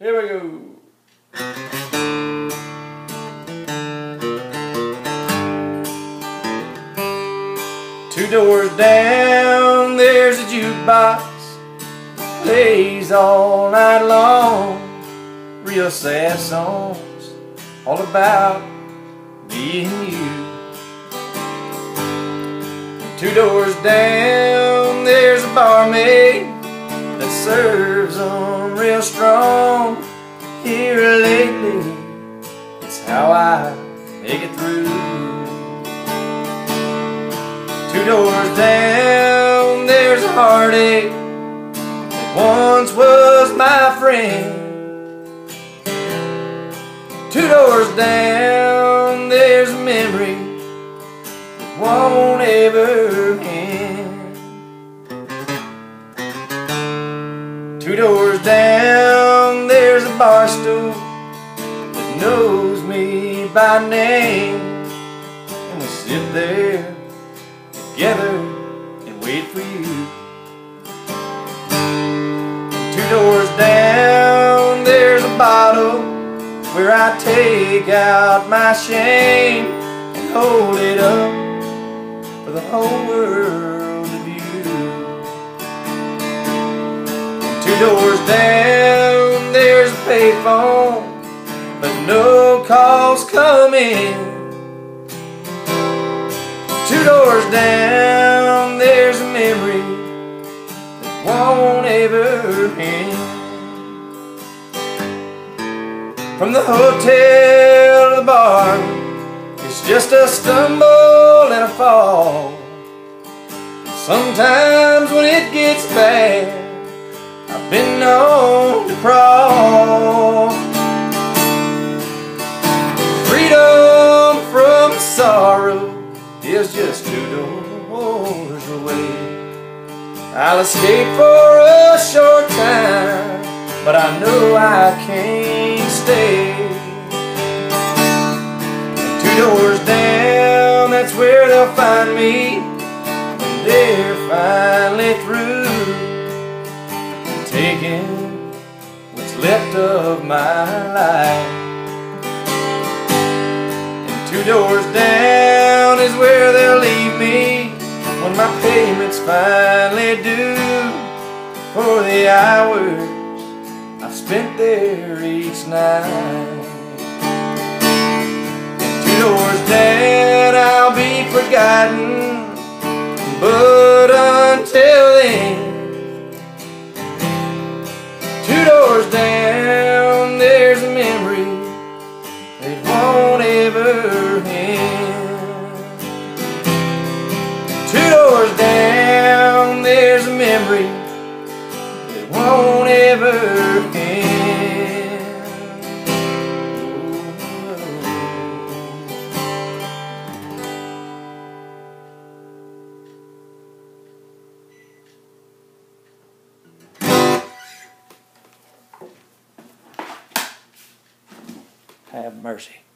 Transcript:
Here we go. Two doors down, there's a jukebox. Plays all night long. Real sad songs, all about me and you. Two doors down, there's a barmaid that serves them real strong. Here lately, it's how I make it through. Two doors down, there's a heartache that once was my friend. Two doors down, there's a memory bar stool that knows me by name. And we sit there together and wait for you. Two doors down, there's a bottle where I take out my shame and hold it up for the whole world to view. Two doors down, payphone, but no calls come in. Two doors down, there's a memory that won't ever end. From the hotel to the bar, it's just a stumble and a fall. Sometimes when it gets bad, I've been known to crawl. Doors away. I'll escape for a short time, but I know I can't stay. Two doors down, that's where they'll find me when they're finally through taking what's left of my life. And two doors down is where me when my payments finally due for the hours I've spent there each night. Two doors down, I'll be forgotten, memory that won't ever end. Have mercy.